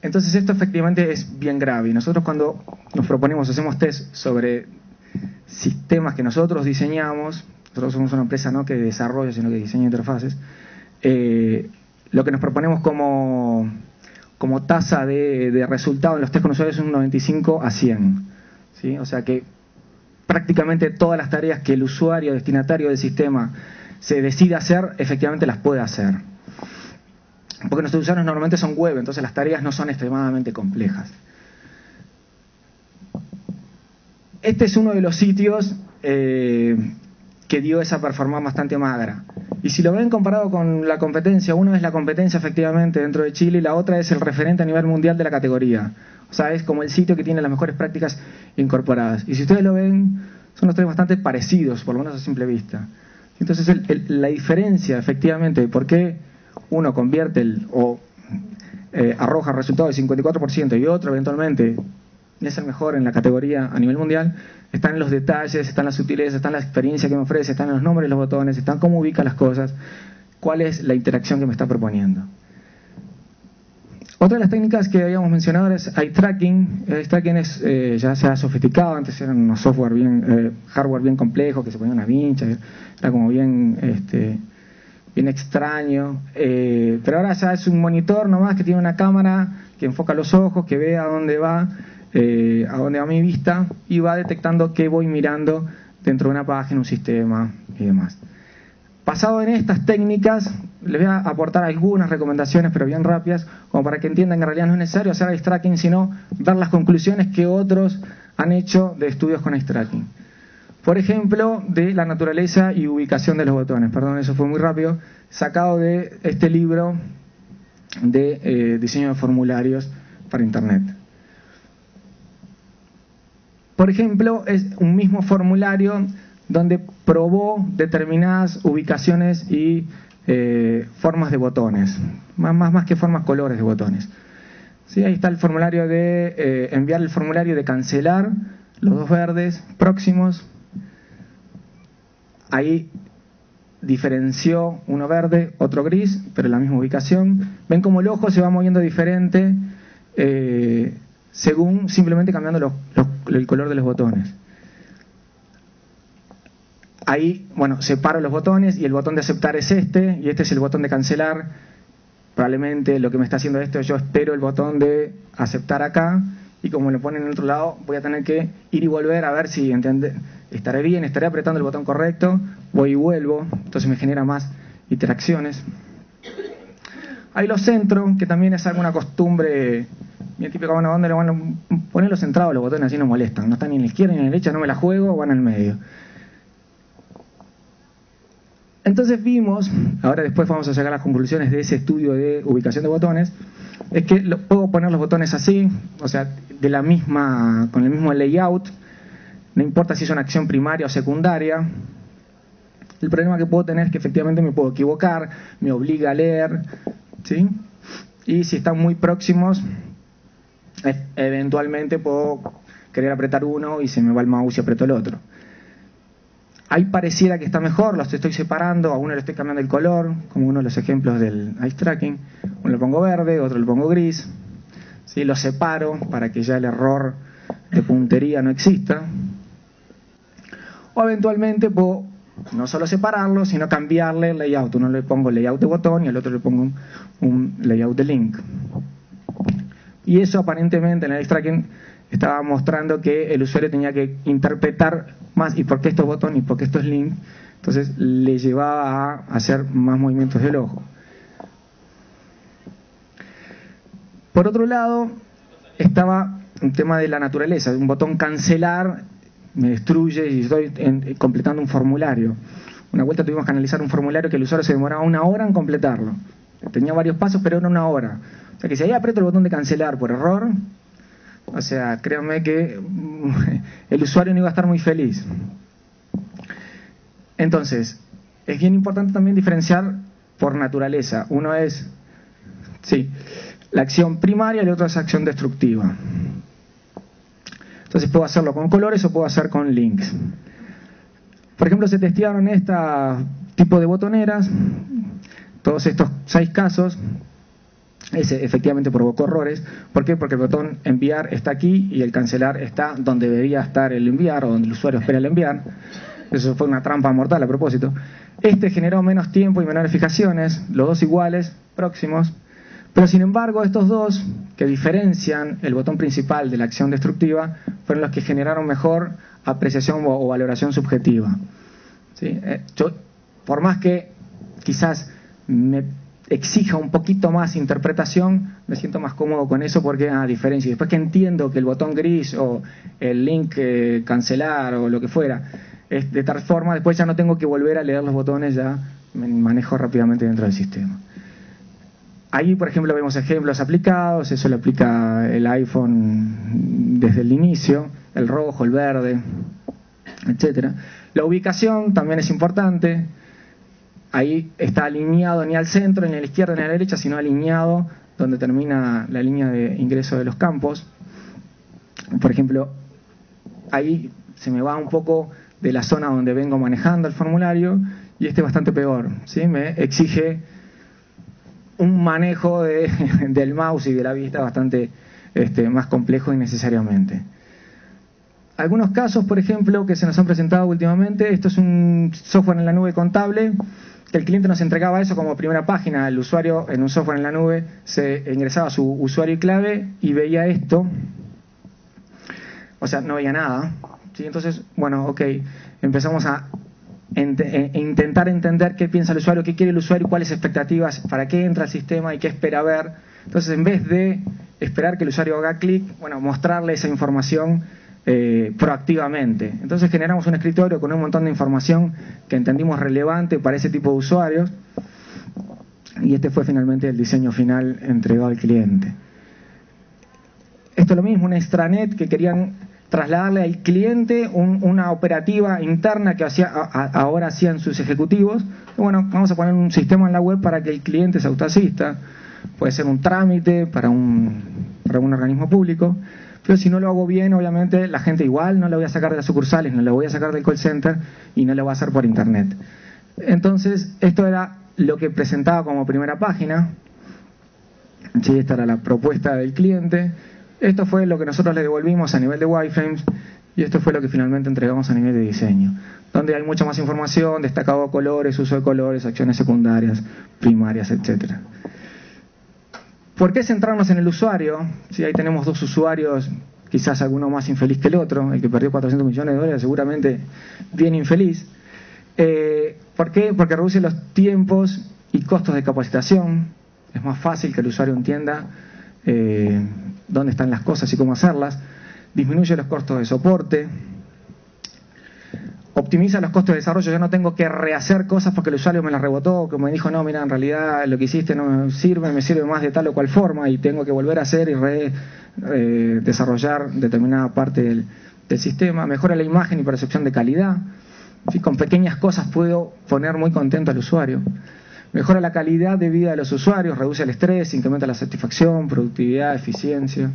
Entonces, esto efectivamente es bien grave. Y nosotros cuando nos proponemos, hacemos test sobre sistemas que nosotros diseñamos, nosotros somos una empresa no que desarrolla, sino que diseña interfaces, eh, lo que nos proponemos como, como tasa de, de resultado en los test con usuarios es un 95 a 100. ¿sí? O sea que prácticamente todas las tareas que el usuario destinatario del sistema se decide hacer, efectivamente las puede hacer. Porque nuestros usuarios normalmente son web, entonces las tareas no son extremadamente complejas. Este es uno de los sitios eh, que dio esa performance bastante magra. Y si lo ven comparado con la competencia, uno es la competencia efectivamente dentro de Chile y la otra es el referente a nivel mundial de la categoría. O sea, es como el sitio que tiene las mejores prácticas incorporadas. Y si ustedes lo ven, son los tres bastante parecidos, por lo menos a simple vista. Entonces, el- el- la diferencia efectivamente de por qué uno convierte el, o eh, arroja resultados del 54% y otro eventualmente es el mejor en la categoría a nivel mundial, están los detalles, están las sutilezas, están la experiencia que me ofrece, están los nombres los botones, están cómo ubica las cosas, cuál es la interacción que me está proponiendo. Otra de las técnicas que habíamos mencionado es eye tracking. Eye tracking es, eh, ya se ha sofisticado, antes eran unos software bien, eh, hardware bien complejos que se ponían una vincha, era como bien, este, bien extraño. Eh, pero ahora ya es un monitor nomás que tiene una cámara que enfoca los ojos, que ve a dónde va, eh, a dónde va mi vista y va detectando qué voy mirando dentro de una página, un sistema y demás. Basado en estas técnicas, les voy a aportar algunas recomendaciones, pero bien rápidas, como para que entiendan que en realidad no es necesario hacer ice tracking, sino ver las conclusiones que otros han hecho de estudios con ice tracking. Por ejemplo, de la naturaleza y ubicación de los botones. Perdón, eso fue muy rápido. Sacado de este libro de eh, diseño de formularios para Internet. Por ejemplo, es un mismo formulario donde probó determinadas ubicaciones y eh, formas de botones, más, más, más que formas, colores de botones. ¿Sí? Ahí está el formulario de eh, enviar el formulario de cancelar, los dos verdes próximos. Ahí diferenció uno verde, otro gris, pero la misma ubicación. Ven cómo el ojo se va moviendo diferente eh, según simplemente cambiando el color de los botones. Ahí, bueno, separo los botones y el botón de aceptar es este y este es el botón de cancelar. Probablemente lo que me está haciendo esto, yo espero el botón de aceptar acá y como lo ponen en otro lado, voy a tener que ir y volver a ver si entiende, estaré bien, estaré apretando el botón correcto, voy y vuelvo, entonces me genera más interacciones. Ahí los centro, que también es alguna costumbre bien típica, bueno, ¿dónde le van a ponerlos centrados los botones así no molestan? No están ni en la izquierda ni en la derecha, no me la juego, van al medio. Entonces vimos, ahora después vamos a sacar las conclusiones de ese estudio de ubicación de botones, es que puedo poner los botones así, o sea, de la misma, con el mismo layout, no importa si es una acción primaria o secundaria. El problema que puedo tener es que efectivamente me puedo equivocar, me obliga a leer, ¿sí? Y si están muy próximos, eventualmente puedo querer apretar uno y se me va el mouse y aprieto el otro. Ahí pareciera que está mejor, los estoy separando, a uno le estoy cambiando el color, como uno de los ejemplos del eye tracking. Uno le pongo verde, otro le pongo gris. ¿sí? Los separo para que ya el error de puntería no exista. O eventualmente puedo no solo separarlo, sino cambiarle el layout. Uno le pongo layout de botón y al otro le pongo un, layout de link. Y eso aparentemente en el eye tracking estaba mostrando que el usuario tenía que interpretar más y por qué esto es botón y por qué esto es link. Entonces le llevaba a hacer más movimientos del ojo. Por otro lado, estaba un tema de la naturaleza. Un botón cancelar me destruye y estoy completando un formulario. Una vuelta tuvimos que analizar un formulario que el usuario se demoraba una hora en completarlo. Tenía varios pasos, pero era una hora. O sea que si ahí aprieto el botón de cancelar por error, o sea, créanme que (laughs) el usuario no iba a estar muy feliz. Entonces, es bien importante también diferenciar por naturaleza. Uno es, sí, la acción primaria y el otro es acción destructiva. Entonces puedo hacerlo con colores o puedo hacer con links. Por ejemplo, se testearon este tipo de botoneras, todos estos seis casos, ese efectivamente provocó errores. ¿Por qué? Porque el botón enviar está aquí y el cancelar está donde debería estar el enviar o donde el usuario espera el enviar. Eso fue una trampa mortal a propósito. Este generó menos tiempo y menores fijaciones, los dos iguales, próximos. Pero sin embargo, estos dos, que diferencian el botón principal de la acción destructiva, fueron los que generaron mejor apreciación o, valoración subjetiva. Eh, por más que quizás me exija un poquito más interpretación, me siento más cómodo con eso porque, a diferencia, después que entiendo que el botón gris o el link eh, cancelar o lo que fuera es de tal forma, después ya no tengo que volver a leer los botones, ya me manejo rápidamente dentro del sistema. Ahí, por ejemplo, vemos ejemplos aplicados, eso lo aplica el iPhone desde el inicio, el rojo, el verde, etcétera. La ubicación también es importante ahí está alineado ni al centro, ni a la izquierda, ni a la derecha, sino alineado donde termina la línea de ingreso de los campos. Por ejemplo, ahí se me va un poco de la zona donde vengo manejando el formulario y este es bastante peor. ¿sí? Me exige un manejo (laughs) del mouse y de la vista bastante este, más complejo innecesariamente. Algunos casos, por ejemplo, que se nos han presentado últimamente, esto es un software en la nube contable el cliente nos entregaba eso como primera página, el usuario en un software en la nube se ingresaba su usuario y clave y veía esto, o sea, no veía nada. ¿sí? Entonces, bueno, ok, empezamos a e intentar entender qué piensa el usuario, qué quiere el usuario, cuáles expectativas, para qué entra al sistema y qué espera ver. Entonces, en vez de esperar que el usuario haga clic, bueno, mostrarle esa información eh, proactivamente. Entonces generamos un escritorio con un montón de información que entendimos relevante para ese tipo de usuarios y este fue finalmente el diseño final entregado al cliente. Esto es lo mismo, una extranet que querían trasladarle al cliente una operativa interna que hacía, ahora hacían sus ejecutivos. bueno, vamos a poner un sistema en la web para que el cliente se autoasista. Puede ser un trámite para un, para un organismo público. Pero si no lo hago bien, obviamente la gente igual no la voy a sacar de las sucursales, no la voy a sacar del call center y no la voy a hacer por internet. Entonces, esto era lo que presentaba como primera página. Sí, esta era la propuesta del cliente. Esto fue lo que nosotros le devolvimos a nivel de wireframes y esto fue lo que finalmente entregamos a nivel de diseño, donde hay mucha más información, destacado colores, uso de colores, acciones secundarias, primarias, etcétera. ¿Por qué centrarnos en el usuario? Si ahí tenemos dos usuarios, quizás alguno más infeliz que el otro, el que perdió 400 millones de dólares seguramente bien infeliz. Eh, ¿Por qué? Porque reduce los tiempos y costos de capacitación. Es más fácil que el usuario entienda eh, dónde están las cosas y cómo hacerlas. Disminuye los costos de soporte optimiza los costos de desarrollo. Yo no tengo que rehacer cosas porque el usuario me las rebotó, que me dijo, no, mira, en realidad lo que hiciste no me sirve, me sirve más de tal o cual forma y tengo que volver a hacer y re, desarrollar determinada parte del, sistema. Mejora la imagen y percepción de calidad. Con pequeñas cosas puedo poner muy contento al usuario. Mejora la calidad de vida de los usuarios, reduce el estrés, incrementa la satisfacción, productividad, eficiencia.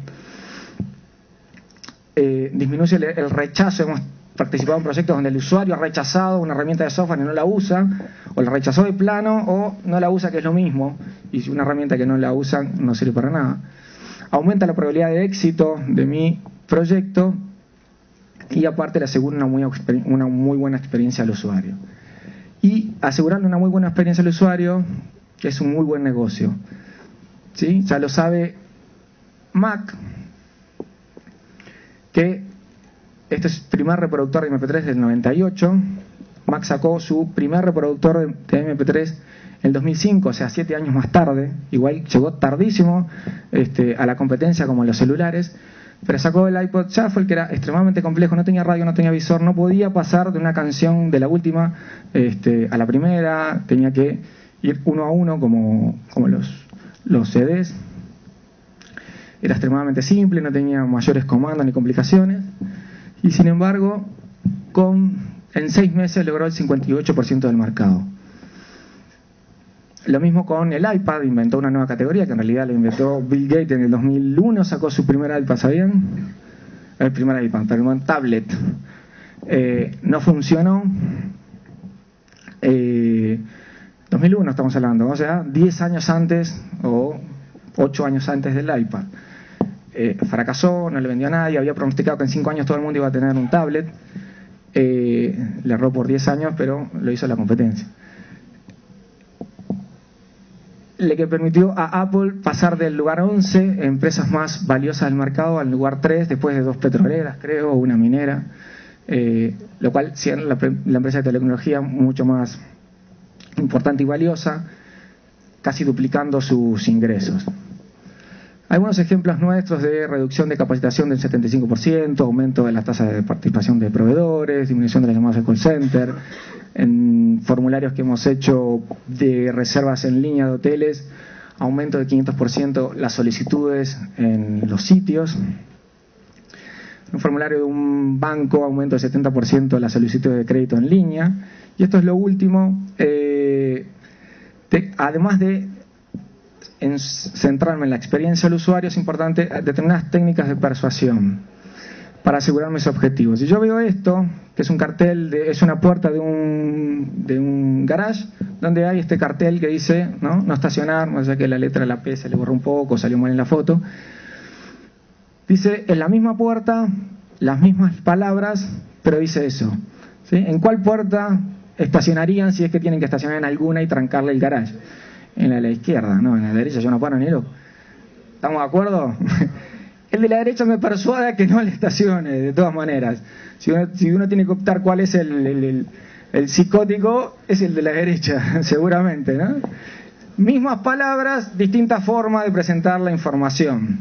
Eh, disminuye el, rechazo. Hemos participado en proyectos donde el usuario ha rechazado una herramienta de software y no la usa, o la rechazó de plano, o no la usa, que es lo mismo, y si una herramienta que no la usan no sirve para nada. Aumenta la probabilidad de éxito de mi proyecto y aparte le asegura una muy, buena experiencia al usuario. Y asegurando una muy buena experiencia al usuario, es un muy buen negocio. ¿Sí? Ya lo sabe Mac, que este es el primer reproductor de MP3 del 98. Mac sacó su primer reproductor de MP3 en el 2005, o sea, siete años más tarde. Igual llegó tardísimo este, a la competencia como los celulares. Pero sacó el iPod Shuffle, que era extremadamente complejo, no tenía radio, no tenía visor, no podía pasar de una canción de la última este, a la primera, tenía que ir uno a uno como, los CDs. Era extremadamente simple, no tenía mayores comandos ni complicaciones y sin embargo, con, en seis meses logró el 58% del mercado. Lo mismo con el iPad, inventó una nueva categoría que en realidad lo inventó Bill Gates en el 2001, sacó su primer iPad, ¿sabían? El primer iPad, perdón, tablet. Eh, no funcionó. Eh, 2001 estamos hablando, o sea, 10 años antes o 8 años antes del iPad. Eh, fracasó, no le vendió a nadie, había pronosticado que en 5 años todo el mundo iba a tener un tablet, eh, le erró por 10 años, pero lo hizo la competencia. Le que permitió a Apple pasar del lugar 11, empresas más valiosas del mercado, al lugar 3, después de dos petroleras, creo, una minera, eh, lo cual siendo la empresa de tecnología mucho más importante y valiosa, casi duplicando sus ingresos. Algunos ejemplos nuestros de reducción de capacitación del 75%, aumento de las tasas de participación de proveedores, disminución de las llamadas de call center, en formularios que hemos hecho de reservas en línea de hoteles, aumento de 500% las solicitudes en los sitios. Un formulario de un banco, aumento de 70% las solicitudes de crédito en línea. Y esto es lo último. Eh, además de en centrarme en la experiencia del usuario, es importante determinadas técnicas de persuasión para asegurarme ese objetivo. Si yo veo esto, que es un cartel, de, es una puerta de un, de un garage, donde hay este cartel que dice no, no estacionar, no sé que la letra de la P se le borró un poco, salió mal en la foto. Dice, en la misma puerta, las mismas palabras, pero dice eso. ¿En cuál puerta estacionarían si es que tienen que estacionar en alguna y trancarle el garage? En la de la izquierda, no, en la derecha yo no paro ni loco. ¿Estamos de acuerdo? (laughs) El de la derecha me persuade que no le estacione, de todas maneras. Si uno, tiene que optar cuál es el, El psicótico es el de la derecha, (laughs) seguramente, ¿no? Mismas palabras, distintas formas de presentar la información.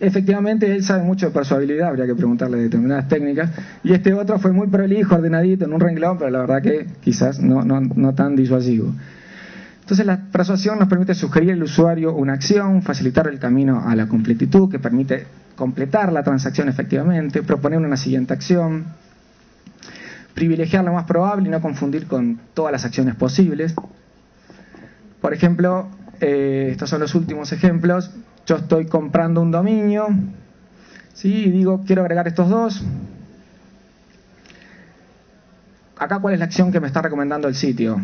Efectivamente, él sabe mucho de persuabilidad, habría que preguntarle determinadas técnicas. Y este otro fue muy prolijo, ordenadito, en un renglón, pero la verdad que quizás no, no, no tan disuasivo. Entonces la persuasión nos permite sugerir al usuario una acción, facilitar el camino a la completitud, que permite completar la transacción efectivamente, proponer una siguiente acción, privilegiar lo más probable y no confundir con todas las acciones posibles. Por ejemplo, eh, estos son los últimos ejemplos. Yo estoy comprando un dominio, ¿sí? y digo, quiero agregar estos dos. Acá, ¿cuál es la acción que me está recomendando el sitio?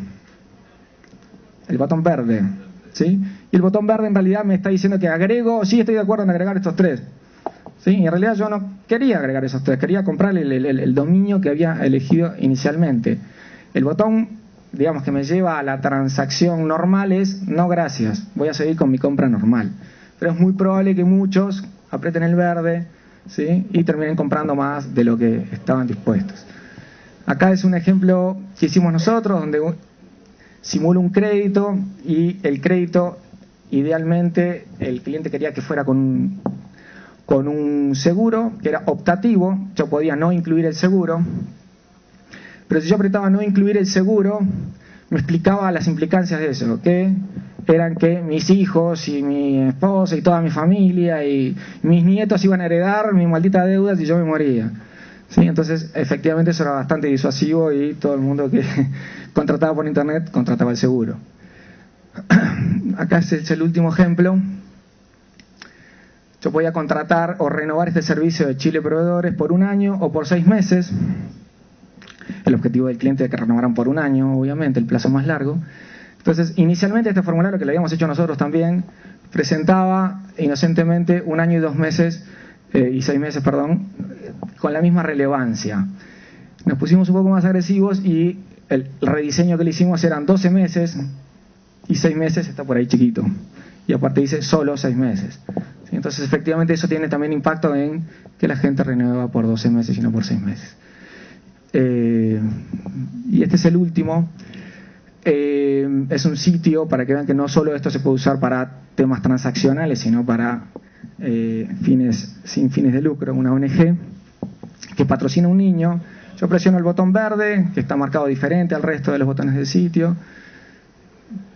El botón verde. ¿sí? Y el botón verde en realidad me está diciendo que agrego, sí estoy de acuerdo en agregar estos tres. ¿sí? Y en realidad yo no quería agregar esos tres, quería comprar el, el, dominio que había elegido inicialmente. El botón, digamos, que me lleva a la transacción normal es no gracias, voy a seguir con mi compra normal. Pero es muy probable que muchos aprieten el verde ¿sí? y terminen comprando más de lo que estaban dispuestos. Acá es un ejemplo que hicimos nosotros, donde simula un crédito y el crédito, idealmente, el cliente quería que fuera con con un seguro, que era optativo, yo podía no incluir el seguro, pero si yo apretaba no incluir el seguro, me explicaba las implicancias de eso, que eran que mis hijos y mi esposa y toda mi familia y mis nietos iban a heredar mi maldita deuda si yo me moría. ¿Sí? Entonces, efectivamente, eso era bastante disuasivo y todo el mundo que (laughs) contrataba por internet contrataba el seguro. (clears throat) Acá es el último ejemplo. Yo podía contratar o renovar este servicio de Chile Proveedores por un año o por seis meses. El objetivo del cliente es que renovaran por un año, obviamente, el plazo más largo. Entonces, inicialmente este formulario que lo habíamos hecho nosotros también presentaba inocentemente un año y dos meses eh, y seis meses, perdón, con la misma relevancia. Nos pusimos un poco más agresivos y el rediseño que le hicimos eran 12 meses y 6 meses está por ahí chiquito. Y aparte dice solo 6 meses. Entonces efectivamente eso tiene también impacto en que la gente renueva por 12 meses y no por 6 meses. Eh, y este es el último. Eh, es un sitio para que vean que no solo esto se puede usar para temas transaccionales, sino para eh, fines sin fines de lucro, una ONG que patrocina un niño. Yo presiono el botón verde, que está marcado diferente al resto de los botones del sitio.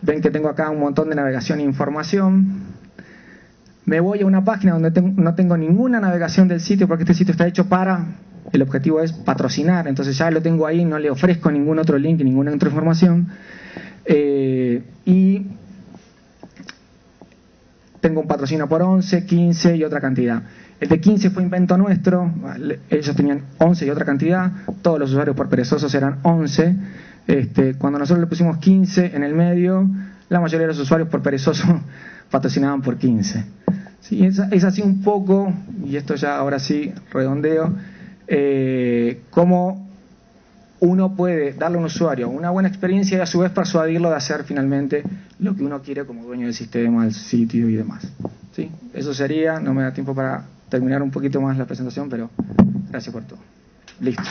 Ven que tengo acá un montón de navegación e información. Me voy a una página donde no tengo ninguna navegación del sitio porque este sitio está hecho para, el objetivo es patrocinar, entonces ya lo tengo ahí, no le ofrezco ningún otro link, ninguna otra información. Eh, y tengo un patrocinio por 11, 15 y otra cantidad. El de 15 fue invento nuestro, ellos tenían 11 y otra cantidad, todos los usuarios por perezosos eran 11. Este, cuando nosotros le pusimos 15 en el medio, la mayoría de los usuarios por perezoso (laughs) patrocinaban por 15. Sí, es, así un poco, y esto ya ahora sí redondeo, eh, cómo uno puede darle a un usuario una buena experiencia y a su vez persuadirlo de hacer finalmente lo que uno quiere como dueño del sistema, del sitio y demás. ¿Sí? Eso sería, no me da tiempo para terminar un poquito más la presentación, pero gracias por todo. Listo.